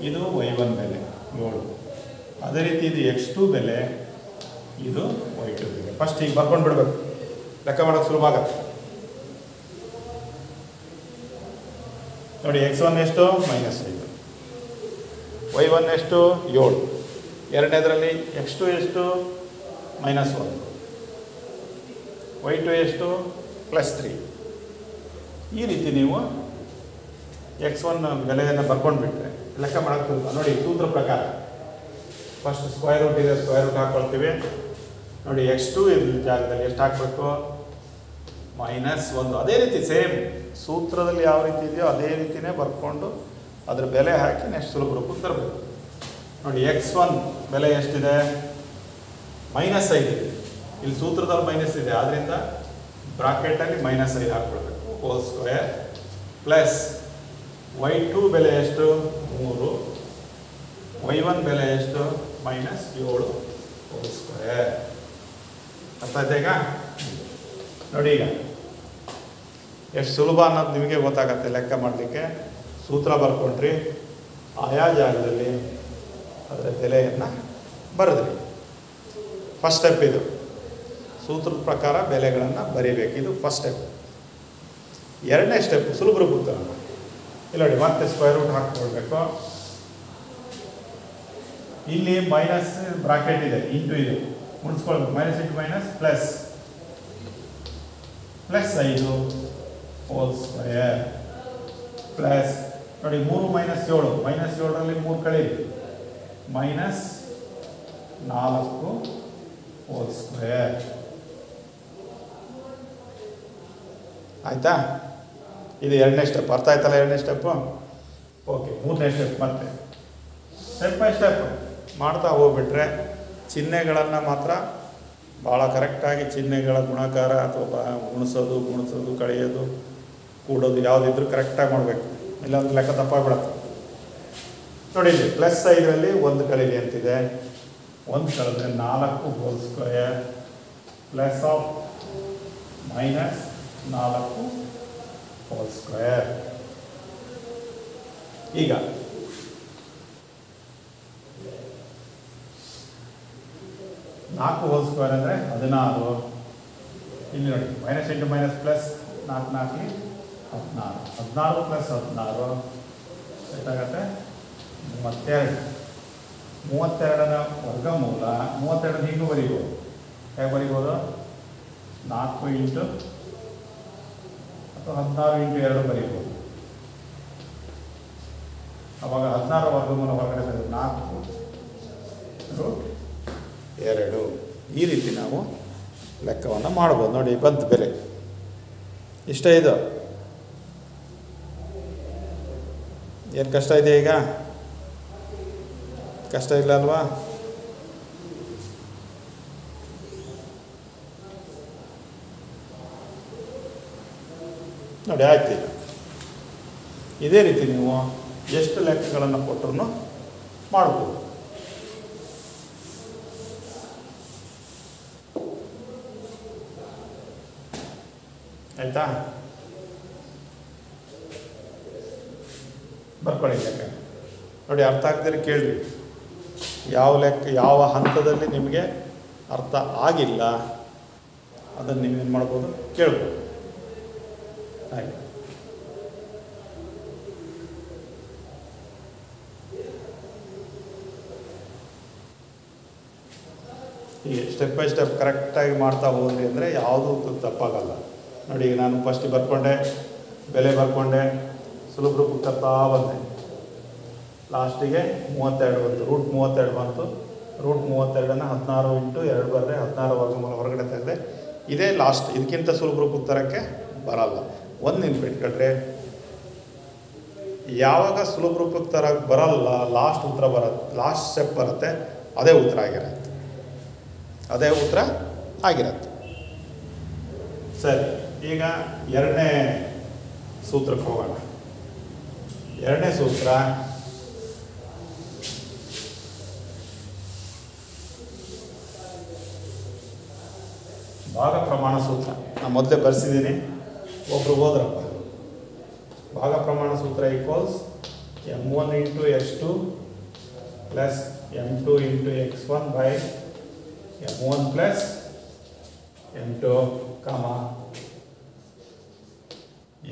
ಇದು ವೈ ಒನ್ ಬೆಲೆ, ಏಳು. ಅದೇ ರೀತಿ ಇದು ಎಕ್ಸ್ ಟು ಬೆಲೆ, ಇದು ವೈ ಟು ಬೆಲೆ. ಫಸ್ಟ್ ಈಗ ಬರ್ಕೊಂಡು ಬಿಡಬೇಕು. ಲೆಕ್ಕ ಮಾಡೋಕ್ಕೆ ಸುಲಭ ಆಗುತ್ತೆ ನೋಡಿ ಎಕ್ಸ್ ಒನ್ ಎಷ್ಟು? ಮೈನಸ್ ಐದು. ವೈ ಒನ್ ಎಷ್ಟು? ಏಳು. ಎರಡನೇದರಲ್ಲಿ ಎಕ್ಸ್ ಟು ಎಷ್ಟು ಮೈನಸ್ ಒನ್ ವೈ ಟು ಎಷ್ಟು ಪ್ಲಸ್ ತ್ರೀ ಈ ರೀತಿ ನೀವು ಎಕ್ಸ್ ಒನ್ ಬೆಲೆಯನ್ನು ಬರ್ಕೊಂಡು ಬಿಟ್ಟರೆ ಲೆಕ್ಕ ಮಾಡೋಕ್ಕೆ ನೋಡಿ, ಸೂತ್ರ ಪ್ರಕಾರ. ಫಸ್ಟ್ ಸ್ಕ್ವೇರ್ ರೂಟ್ ಇದೆ ಸ್ಕ್ವೇರ್ ರೂಟ್ ಹಾಕ್ಕೊಳ್ತೀವಿ ನೋಡಿ ಎಕ್ಸ್ ಟು ಇದ್ರ ಜಾಗದಲ್ಲಿ ಎಷ್ಟು ಹಾಕಬೇಕು? ಮೈನಸ್ ಒಂದು. ಅದೇ ರೀತಿ ಸೇಮ್ ಸೂತ್ರದಲ್ಲಿ ಯಾವ ರೀತಿ ಇದೆಯೋ ಅದೇ ರೀತಿನೇ ಬರ್ಕೊಂಡು ಅದರ ಬೆಲೆ ಹಾಕಿ ನೆಕ್ಸ್ಟ್ ಸುಲಭ ರೂಪಕ್ಕೆ ತರಬೇಕು. ನೋಡಿ ಎಕ್ಸ್ ಒನ್ ಬೆಲೆ ಎಷ್ಟಿದೆ? ಮೈನಸ್ ಐದು. ಇಲ್ಲಿ ಸೂತ್ರದಲ್ಲಿ ಮೈನಸ್ ಇದೆ. ಆದ್ದರಿಂದ ಬ್ರಾಕೆಟಲ್ಲಿ ಮೈನಸ್ ಐದು ಹಾಕ್ಕೊಳ್ಬೇಕು. Whole square plus y two ಬೆಲೆ ಎಷ್ಟು? ಮೂರು. ವೈ ಒನ್ ಬೆಲೆ ಎಷ್ಟು? ಮೈನಸ್ ಏಳು. ಹೋಲ್ ಸ್ಕ್ವೇರ್ ಅರ್ಥ ಈಗ? ನೋಡಿ ಈಗ. ಎಷ್ಟು ಸುಲಭ ಅನ್ನೋದು ನಿಮಗೆ ಗೊತ್ತಾಗತ್ತೆ ಲೆಕ್ಕ ಮಾಡಲಿಕ್ಕೆ. ಸೂತ್ರ ಬರ್ಕೊಂಡ್ರಿ. ಆಯಾ ಜಾಗದಲ್ಲಿ ಅದರ ಬೆಲೆಯನ್ನು ಬರೆದ್ರಿ. ಫಸ್ಟ್ ಸ್ಟೆಪ್ ಇದು. ಸೂತ್ರದ ಪ್ರಕಾರ ಬೆಲೆಗಳನ್ನು ಬರೀಬೇಕು. ಇದು ಫಸ್ಟ್ ಸ್ಟೆಪ್ ಎರಡನೇ ಸ್ಟೆಪ್ ಸುಲಭರು ರೂಪಕ್ಕೆ ಇಲ್ಲ ನೋಡಿ, ಮತ್ತೆ ಸ್ಕ್ವೇರ್ ರೂಟ್ ಹಾಕ್ಕೊಳ್ಬೇಕು. ಇಲ್ಲಿ ಮೈನಸ್ ಬ್ರಾಕೆಟ್ ಇದೆ ಇಂಟು ಇದು. ಮುಡಿಸ್ಕೊಳ್ಬೇಕು minus into minus plus plus ಐದು. ಹೋಲ್ ಸ್ಕ್ವೇರ್ ಪ್ಲಸ್ ನೋಡಿ, ಮೂರು ಮೈನಸ್ ಏಳು. ಮೈನಸ್ ಏಳರಲ್ಲಿ ಮೂರು ಕಳೀರಿ ಮೈನಸ್ ನಾಲ್ಕು ಹೋಲ್ ಸ್ಕ್ವೇರ್. ಆಯಿತಾ? ಇದು ಎರಡನೇ ಸ್ಟೆಪ್ ಅರ್ಥ ಆಯ್ತಲ್ಲ ಎರಡನೇ ಸ್ಟೆಪ್ಪು ಓಕೆ ಮೂರನೇ ಸ್ಟೆಪ್ ಮತ್ತೆ. ಸ್ಟೆಪ್ ಬೈ ಸ್ಟೆಪ್ ಮಾಡ್ತಾ ಹೋಗ್ಬಿಟ್ರೆ ಚಿಹ್ನೆಗಳನ್ನು ಮಾತ್ರ ಭಾಳ ಕರೆಕ್ಟಾಗಿ ಚಿಹ್ನೆಗಳ ಗುಣಕಾರ ಅಥವಾ ಗುಣಿಸೋದು ಗುಣಿಸೋದು, ಕಳೆಯೋದು, ಕೂಡೋದು ಯಾವುದಿದ್ರೂ ಕರೆಕ್ಟಾಗಿ ಮಾಡಬೇಕು. ಇಲ್ಲಾಂದ್ರೆ ಲೆಕ್ಕ ತಪ್ಪಾಗ್ಬಿಡತ್ತೆ ನೋಡಿ ಇಲ್ಲಿ ಪ್ಲಸ್ ಐದರಲ್ಲಿ ಒಂದು ಕಳೀಲಿ ಅಂತಿದೆ ಒಂದು ಕಳೆದ್ರೆ ನಾಲ್ಕು whole square plus of minus ನಾಲ್ಕು ಹೋಲ್ ಸ್ಕ್ವಯರ್ ಈಗ ನಾಲ್ಕು ಹೋಲ್ ಸ್ಕ್ವೇರ್ ಅಂದರೆ ಹದಿನಾರು. ಇಲ್ಲಿ ನೋಡಿ ಮೈನಸ್ ಇಂಟು ಮೈನಸ್ ಪ್ಲಸ್ ನಾಲ್ಕು ನಾಲ್ಕು, ಹದಿನಾರು. ಹದಿನಾರು ಪ್ಲಸ್ ಹದಿನಾರು. ಎಷ್ಟಾಗತ್ತೆ? ಮೂವತ್ತೆರಡು. ವರ್ಗ ವರ್ಗಮೂಲ ಮೂವತ್ತೆರಡು ಹೀಗೂ ಬರೀಬೋದು. ಹೇಗೆ ಬರಿಬೋದು? ನಾಲ್ಕು ಇಂಟು ಅಥವಾ ಹದಿನಾರು ಇಂಟು ಎರಡು ಬರೀಬೋದು. ಅವಾಗ ಹದಿನಾರು ವರ್ಗಮೂಲ ಹೊರಗಡೆ ಬರೋದು ನಾಲ್ಕು ರೂಟ್ ಎರಡು. ಈ ರೀತಿ ನಾವು ಲೆಕ್ಕವನ್ನು ಮಾಡ್ಬೋದು. ನೋಡಿ, ಬಂತು ಬೆಲೆ. ಇಷ್ಟ ಇದು? ಏನು ಕಷ್ಟ ಇದೆ ಈಗ? ಕಷ್ಟ ಇಲ್ಲ ಅಲ್ವಾ? ನೋಡಿ, ಆಯ್ತು ಇದೇ ರೀತಿ ನೀವು ಎಷ್ಟು ಲೆಕ್ಕಗಳನ್ನು ಕೊಟ್ಟರು ಮಾಡ್ಬೋದು. ಆಯಿತಾ? ಬರ್ಕೊಳ್ಳಿ ಲೆಕ್ಕ. ನೋಡಿ, ಅರ್ಥ ಆಗ್ತೀರಿ ಕೇಳ್ರಿ. ಯಾವ ಲೆಕ್ಕ, ಯಾವ ಹಂತದಲ್ಲಿ ನಿಮಗೆ ಅರ್ಥ ಆಗಿಲ್ಲ, ಅದನ್ನು ನೀವೇನು ಮಾಡ್ಬೋದು? ಕೇಳ್ಬೋದು. ಹಾಗೆ. ಹೀಗೆ ಸ್ಟೆಪ್ ಬೈ ಸ್ಟೆಪ್ ಕರೆಕ್ಟಾಗಿ ಮಾಡ್ತಾ ಹೋದ್ರಿ ಅಂದರೆ ಯಾವುದೂ ತಪ್ಪಾಗಲ್ಲ. ನೋಡಿ, ನಾನು ಫಸ್ಟಿಗೆ ಬರ್ಕೊಂಡೆ, ಬೆಲೆ ಬರ್ಕೊಂಡೆ ಸುಲಭ ರೂಪಕ್ಕೆ ತರ್ತಾ ಬಂದೆ. ಲಾಸ್ಟಿಗೆ ಮೂವತ್ತೆರಡು ಬಂತು. ರೂಟ್ ಮೂವತ್ತೆರಡು ಬಂತು. ರೂಟ್ ಮೂವತ್ತೆರಡನ್ನು ಹದಿನಾರು ಇಂಟು ಎರಡು ಬರದೆ ಹದಿನಾರು ವರ್ಗಮೂಲ ಹೊರಗಡೆ ತೆಗೆದೆ. ಇದೇ ಲಾಸ್ಟ್, ಇದಕ್ಕಿಂತ ಸುಲಭ ರೂಪಕ್ಕೆ ತರೋಕ್ಕೆ ಬರಲ್ಲ. ಒಂದು ನೆನ್ಪಿಟ್ಕೊಂಡ್ರೆ ಯಾವಾಗ ಸುಲಭ ರೂಪಕ್ಕೆ ಬರಲ್ಲ, ಲಾಸ್ಟ್ ಉತ್ತರ ಬರುತ್ತೆ, ಲಾಸ್ಟ್ ಸ್ಟೆಪ್ ಬರುತ್ತೆ, ಅದೇ ಉತ್ತರ ಆಗಿರತ್ತೆ. ಅದೇ ಉತ್ತರ ಆಗಿರತ್ತೆ. ಸರಿ, ಈಗ ಎರಡನೇ ಸೂತ್ರಕ್ಕೆ ಹೋಗೋಣ. ಎರಡನೇ ಸೂತ್ರ ಭಾಗ ಪ್ರಮಾಣ ಸೂತ್ರ. ನಾನು ಮೊದಲೇ ಬರೆಸಿದ್ದೀನಿ ಒಬ್ರು ಹೋದ್ರಪ್ಪ ಭಾಗ ಪ್ರಮಾಣ ಸೂತ್ರ equals m one into x two plus m two into x one by m one plus m two comma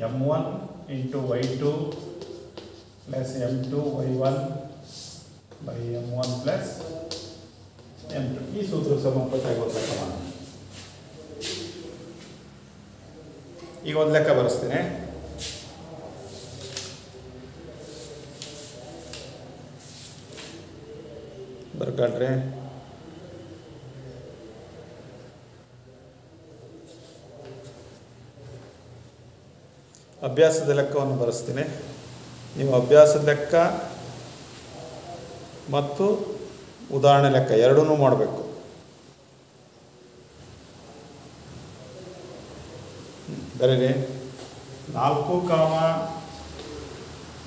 m one into y two plus m two y one by m one plus m two ಈ ಸೂತ್ರ ಸಮರ್ಪಕವಾಗಿ ಲೆಕ್ಕ ಈಗ ಒಂದು ಲೆಕ್ಕ ಬರೆಸ್ತೇನೆ. ಬರ್ಕೊಳ್ರಿ. ಅಭ್ಯಾಸದ ಲೆಕ್ಕವನ್ನು ಬರೆಸ್ತೀನಿ. ನೀವು ಅಭ್ಯಾಸದ ಲೆಕ್ಕ ಮತ್ತು ಉದಾಹರಣೆ ಲೆಕ್ಕ ಎರಡೂ ಮಾಡಬೇಕು. ಬರೀರಿ ನಾಲ್ಕು ಕಾಮ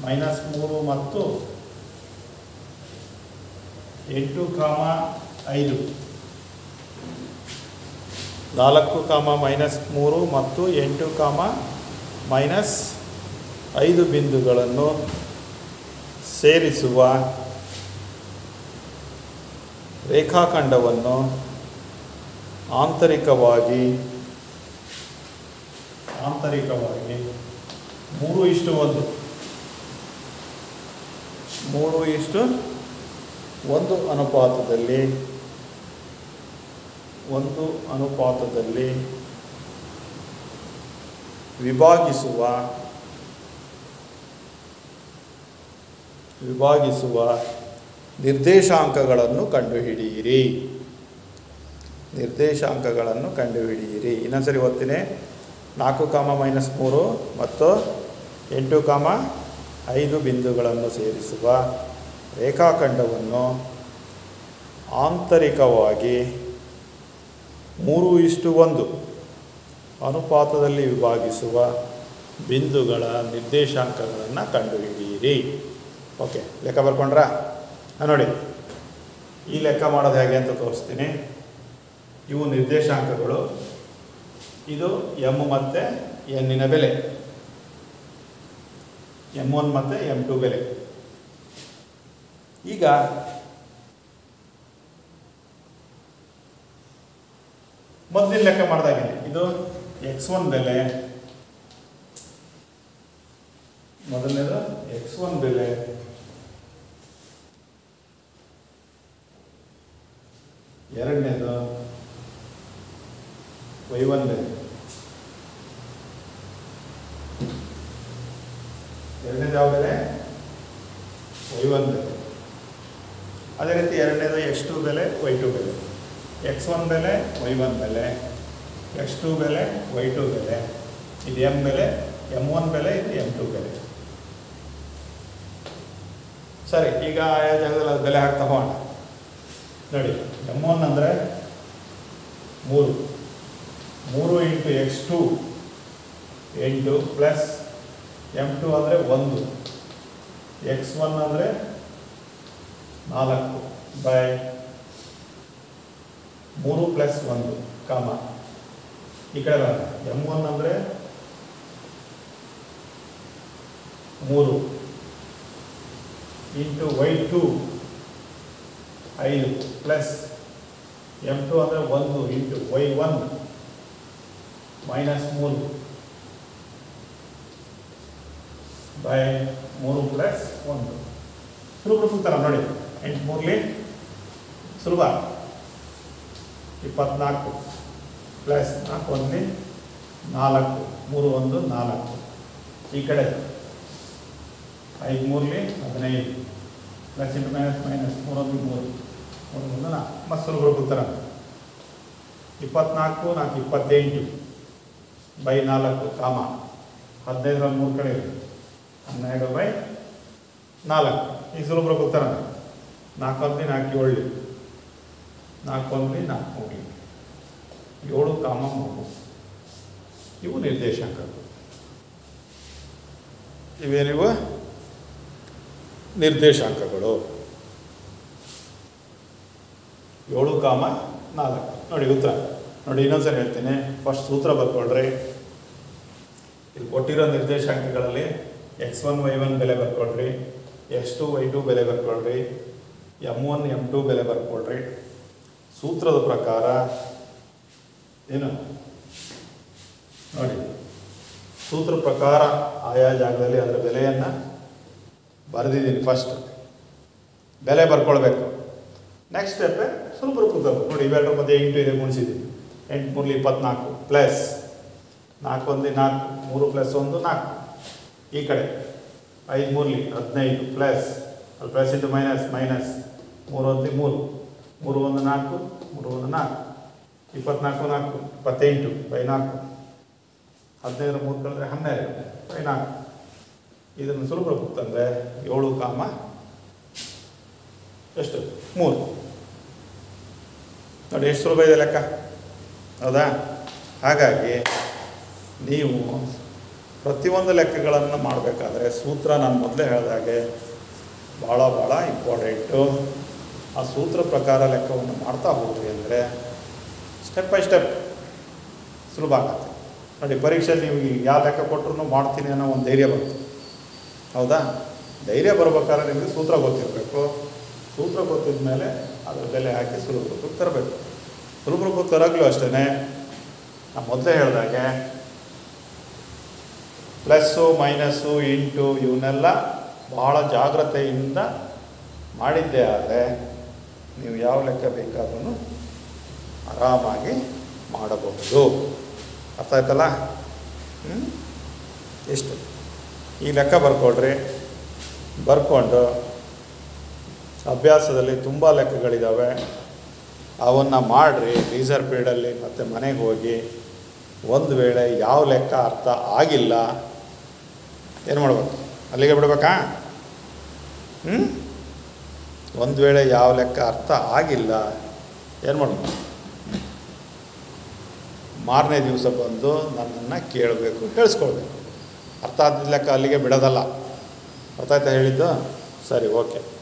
ಮೈನಸ್ ಮೂರು ಮತ್ತು ಎಂಟು ಕಾಮ ಐದು. ನಾಲ್ಕು ಕಾಮ ಮೈನಸ್ ಮೂರು ಮತ್ತು ಎಂಟು ಕಾಮ ಮೈನಸ್ ಐದು ಬಿಂದುಗಳನ್ನು ಸೇರಿಸುವ ರೇಖಾಖಂಡವನ್ನು ಆಂತರಿಕವಾಗಿ ಆಂತರಿಕವಾಗಿ ಮೂರು ಇಷ್ಟು ಒಂದು. ಮೂರು ಇಷ್ಟು ಒಂದು ಅನುಪಾತದಲ್ಲಿ ಒಂದು ಅನುಪಾತದಲ್ಲಿ ವಿಭಾಗಿಸುವ ವಿಭಾಗಿಸುವ ನಿರ್ದೇಶಾಂಕಗಳನ್ನು ಕಂಡುಹಿಡಿಯಿರಿ. ನಿರ್ದೇಶಾಂಕಗಳನ್ನು ಕಂಡುಹಿಡಿಯಿರಿ. ಇನ್ನೊಂದ್ಸರಿ ಓದ್ತೀನಿ. ನಾಲ್ಕು ಕಾಮ ಮೈನಸ್ ಮೂರು ಮತ್ತು ಎಂಟು ಕಾಮ ಐದು ಬಿಂದುಗಳನ್ನು ಸೇರಿಸುವ ರೇಖಾಖಂಡವನ್ನು ಆಂತರಿಕವಾಗಿ ಮೂರು ಇಷ್ಟು ಒಂದು ಅನುಪಾತದಲ್ಲಿ ವಿಭಾಗಿಸುವ ಬಿಂದುಗಳ ನಿರ್ದೇಶಾಂಕಗಳನ್ನು ಕಂಡುಹಿಡಿಯಿರಿ. ಓಕೆ, ಲೆಕ್ಕ ಬರ್ಕೊಂಡ್ರಾ? ನೋಡಿ, ಈ ಲೆಕ್ಕ ಮಾಡೋದು ಹೇಗೆ ಅಂತ ತೋರಿಸ್ತೀನಿ. ಇವು ನಿರ್ದೇಶಾಂಕಗಳು. ಇದು ಎಂ ಮತ್ತು ಎನ್ನಿನ ಬೆಲೆ. ಎಂ ಒನ್ ಮತ್ತೆ ಎಂ ಟು ಬೆಲೆ. ಈಗ ಮೊದಲಿನ ಲೆಕ್ಕ ಮಾಡಿದಾಗ ಇದು ಎಕ್ಸ್ ಒನ್ ಬೆಲೆ. ಮೊದಲನೇದು ಎಕ್ಸ್ ಒನ್ ಬೆಲೆ. ಎರಡನೇದು ವೈ ಒನ್ ಬೆಲೆ. ಎರಡನೇದು ಬೆಲೆ ವೈ ಒನ್ ಬೆಲೆ ಅದೇ ರೀತಿ ಎರಡನೇದು ಎಕ್ಸ್ ಟು ಬೆಲೆ ವೈ ಟು ಬೆಲೆ. ಎಕ್ಸ್ ಒನ್ ಬೆಲೆ ವೈ ಒನ್ ಬೆಲೆ. ಎಕ್ಸ್ ಟು ಬೆಲೆ ವೈ ಟು ಬೆಲೆ. ಇದು ಎಂ ಬೆಲೆ, ಎಂ ಒನ್ ಬೆಲೆ, ಇದು ಎಂ ಟು ಬೆಲೆ. ಸರಿ, ಈಗ ಆಯಾ ಜಾಗದಲ್ಲಿ ಅದು ಬೆಲೆ ಹಾಕ್ತಾ ಹೋಗೋಣ. ನೋಡಿ, ಎಂ ಒನ್ ಅಂದರೆ ಮೂರು. ಮೂರು ಇಂಟು ಎಕ್ಸ್ ಟು ಎಂಟು ಪ್ಲಸ್ ಎಂ ಟು ಅಂದರೆ ಒಂದು ಎಕ್ಸ್ ಒನ್ ಅಂದರೆ ನಾಲ್ಕು ಬೈ ಮೂರು ಪ್ಲಸ್ ಒಂದು ಕಾಮ. ಈ ಕಡೆ ಬರೋಣ ಎಂ ಒನ್ ಅಂದರೆ ಮೂರು ಇಂಟು ವೈ ಟು ಐದು ಪ್ಲಸ್ ಎಂ ಟು ಅಂದರೆ ಒಂದು ಇಂಟು ವೈ ಒನ್ ಮೈನಸ್ ಮೂರು. ಬೈ ಮೂರು ಪ್ಲಸ್ ಒಂದು ಸುಲಭ ಸೂತ್ರ ನೋಡಿ ಎಂಟು ಮೂರಲಿ ಸುಲಭ ಇಪ್ಪತ್ನಾಲ್ಕು ಪ್ಲಸ್ ನಾಲ್ಕು ಒಂದಲಿ ನಾಲ್ಕು ಮೂರು ಒಂದು ನಾಲ್ಕು ಈ ಕಡೆ ಐದು ಮೂರಲಿ ಹದಿನೈದು ಪ್ಲಸ್ ಇಂಟು ಮೈನಸ್ ಮೈನಸ್ ಮೂರೊಂದು ಮೂರು ಮೂರು ಒಂದು ನಾಲ್ಕು ಮತ್ತು ಸುಲಭ ಉತ್ತರ ಇಪ್ಪತ್ನಾಲ್ಕು ನಾಲ್ಕು ಇಪ್ಪತ್ತೆಂಟು ಬೈ ನಾಲ್ಕು ಕಾಮ ಹದಿನೈದರಲ್ಲಿ ಮೂರು ಕಡೆ ಇದೆ ಹನ್ನೆರಡು ಬೈ ನಾಲ್ಕು. ಈ ಸುಲಭ ಗೊತ್ತಾರ ನಾಲ್ಕು ಅಂದ್ರೆ ನಾಲ್ಕು ಏಳು ನಾಲ್ಕು ಅಂದ್ರೆ ನಾಲ್ಕು ಮೂರು ಏಳು ಕಾಮ ಮೂರು. ಇವು ನಿರ್ದೇಶಾಂಕಗಳು ಇವೇನಿವು? ನಿರ್ದೇಶಾಂಕಗಳು. ಏಳು ಕಾಮ ನಾಲ್ಕು. ನೋಡಿ ಉತ್ತರ. ನೋಡಿ ಇನ್ನೊಂದ್ಸರಿ ಹೇಳ್ತೀನಿ. ಫಸ್ಟ್ ಸೂತ್ರ ಬರ್ಕೊಳ್ರಿ ಇಲ್ಲಿ ಕೊಟ್ಟಿರೋ ನಿರ್ದೇಶಾಂಕಗಳಲ್ಲಿ ಎಕ್ಸ್ ಒನ್, ವೈ ಒನ್ ಬೆಲೆ ಬರ್ಕೊಳ್ರಿ. ಎಕ್ಸ್ ಟು, ವೈ ಟು ಬೆಲೆ ಬರ್ಕೊಳ್ರಿ. ಎಂ ಒನ್, ಎಂ ಟು ಬೆಲೆ ಬರ್ಕೊಳ್ರಿ. ಸೂತ್ರದ ಪ್ರಕಾರ ಏನು? ನೋಡಿ ಸೂತ್ರ ಪ್ರಕಾರ ಆಯಾ ಜಾಗದಲ್ಲಿ ಅದರ ಬೆಲೆಯನ್ನು ಬರೆದಿದ್ದೀನಿ ಫಸ್ಟ್ ಬೆಲೆ ಬರ್ಕೊಳ್ಬೇಕು. ನೆಕ್ಸ್ಟ್ ಸ್ಟೆಪ್ ಸ್ವಲ್ಪ ರೂಪಾಯಿ ನೋಡಿ, ಇವೆರಡರ ಮಧ್ಯೆ ಎಂಟು ಇದೆ ಗುಣಿಸಿದ್ದೀನಿ ಎಂಟು ಮೂರಲಿ ಇಪ್ಪತ್ನಾಲ್ಕು ಪ್ಲಸ್ ನಾಲ್ಕು ಒಂದು ನಾಲ್ಕು, ಮೂರು ಪ್ಲಸ್ ಒಂದು ನಾಲ್ಕು. ಈ ಕಡೆ ಐದು ಮೂರಲಿ, ಹದಿನೈದು ಪ್ಲಸ್ ಅಲ್ಲಿ ಪ್ಲಸ್ ಇಂಟು ಮೈನಸ್ ಮೈನಸ್ ಮೂರು ಒಂದು ಮೂರು ಮೂರು ಒಂದು ನಾಲ್ಕು, ಮೂರು ಒಂದು ನಾಲ್ಕು, ಇಪ್ಪತ್ನಾಲ್ಕು ನಾಲ್ಕು, ಇಪ್ಪತ್ತೆಂಟು ಬೈ ನಾಲ್ಕು. ಹದಿನೈದರ ಮೂರು ಕಳೆದ್ರೆ ಹನ್ನೆರಡು ಬೈ ನಾಲ್ಕು. ಇದನ್ನು ಸುಲಭ ತಂದರೆ ಏಳು ಕಾಮ ಎಷ್ಟು? ಮೂರು. ನೋಡಿ ಎಷ್ಟು ಸುಲಭ ಇದೆ ಲೆಕ್ಕ? ಹೌದಾ? ಹಾಗಾಗಿ ನೀವು ಪ್ರತಿಯೊಂದು ಲೆಕ್ಕಗಳನ್ನು ಮಾಡಬೇಕಾದ್ರೆ ಸೂತ್ರ ನಾನು ಮೊದಲೇ ಹೇಳಿದಾಗೆ ಭಾಳ ಭಾಳ ಇಂಪಾರ್ಟೆಂಟು ಆ ಸೂತ್ರ ಪ್ರಕಾರ ಲೆಕ್ಕವನ್ನು ಮಾಡ್ತಾ ಹೋದ್ವಿ ಅಂದರೆ ಸ್ಟೆಪ್ ಬೈ ಸ್ಟೆಪ್ ಸುಲಭ ಆಗುತ್ತೆ. ನೋಡಿ, ಪರೀಕ್ಷೆಯಲ್ಲಿ ನೀವು ಯಾವ ಲೆಕ್ಕ ಕೊಟ್ಟರು ಮಾಡ್ತೀನಿ ಅನ್ನೋ ಒಂದು ಧೈರ್ಯ ಬಂತು ಹೌದಾ? ಧೈರ್ಯ ಬರ್ಬೇಕಾದ್ರೆ ನಿಮಗೆ ಸೂತ್ರ ಗೊತ್ತಿರಬೇಕು. ಸೂತ್ರ ಗೊತ್ತಿದ ಮೇಲೆ ಅದರ ಬೆಲೆ ಹಾಕಿ ಸುಲಭ ತರಬೇಕು. ಸುಲಭ ತರಾಗಲೂ ಅಷ್ಟೇ ನಾನು ಮೊದಲೇ ಹೇಳಿದಾಗೆ ಪ್ಲಸ್ಸು ಮೈನಸ್ಸು ಇಂಟು ಇವನ್ನೆಲ್ಲ ಭಾಳ ಜಾಗ್ರತೆಯಿಂದ ಮಾಡಿದ್ದೇ ಆದರೆ ನೀವು ಯಾವ ಲೆಕ್ಕ ಬೇಕಾದ್ರೂ ಆರಾಮಾಗಿ ಮಾಡಬಹುದು. ಅರ್ಥ ಆಯ್ತಲ್ಲ? ಎಷ್ಟು ಈ ಲೆಕ್ಕ ಬರ್ಕೊಳ್ರಿ. ಬರ್ಕೊಂಡು ಅಭ್ಯಾಸದಲ್ಲಿ ತುಂಬ ಲೆಕ್ಕಗಳಿದ್ದಾವೆ ಅವನ್ನು ಮಾಡಿರಿ. ರೀಸರ್ ಪೀರಿಯಡಲ್ಲಿ ಮತ್ತು ಮನೆಗೆ ಹೋಗಿ ಒಂದು ವೇಳೆ ಯಾವ ಲೆಕ್ಕ ಅರ್ಥ ಆಗಿಲ್ಲ ಏನು ಮಾಡ್ಬೇಕು? ಅಲ್ಲಿಗೆ ಬಿಡಬೇಕಾ? ಹ್ಞೂ ಒಂದು ವೇಳೆ ಯಾವ ಲೆಕ್ಕ ಅರ್ಥ ಆಗಿಲ್ಲ, ಏನು ಮಾಡ್ಬೇಕು? ಮಾರನೇ ದಿವಸ ಬಂದು ನನ್ನನ್ನು ಕೇಳಬೇಕು, ಹೇಳಿಸ್ಕೊಳ್ಬೇಕು. ಅರ್ಥ ಆದ ಲೆಕ್ಕ ಅಲ್ಲಿಗೆ ಬಿಡೋದಲ್ಲ. ಅರ್ಥ ಆಯ್ತಾ ಹೇಳಿದ್ದು? ಸರಿ, ಓಕೆ.